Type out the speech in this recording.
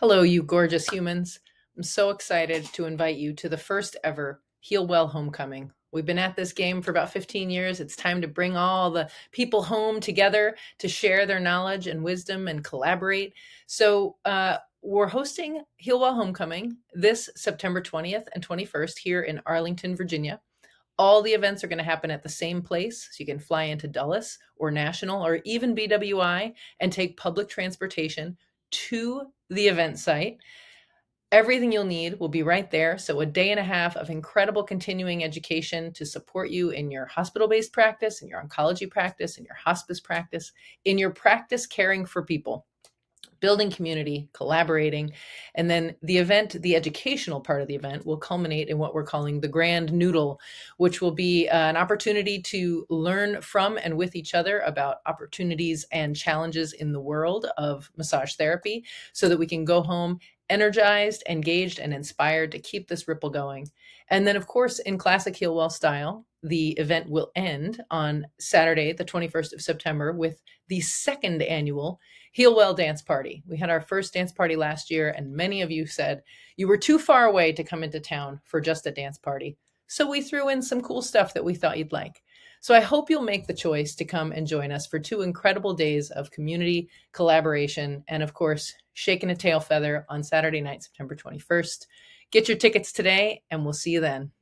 Hello, you gorgeous humans. I'm so excited to invite you to the first ever Healwell Homecoming. We've been at this game for about 15 years. It's time to bring all the people home together to share their knowledge and wisdom and collaborate. So, uh, we're hosting Healwell Homecoming this September 20th and 21st here in Arlington, Virginia. All the events are going to happen at the same place. So you can fly into Dulles or National or even BWI and take public transportation to the event site. Everything you'll need will be right there. So, a day and a half of incredible continuing education to support you in your hospital based practice, in your oncology practice, in your hospice practice, in your practice caring for people building community, collaborating. And then the event, the educational part of the event, will culminate in what we're calling the Grand Noodle, which will be uh, an opportunity to learn from and with each other about opportunities and challenges in the world of massage therapy so that we can go home energized, engaged, and inspired to keep this ripple going. And then, of course, in classic Healwell style, the event will end on Saturday, the 21st of September, with the second annual Healwell Dance Party. We had our first dance party last year, and many of you said you were too far away to come into town for just a dance party. So we threw in some cool stuff that we thought you'd like. So I hope you'll make the choice to come and join us for two incredible days of community collaboration and, of course, shaking a tail feather on Saturday night, September 21st. Get your tickets today, and we'll see you then.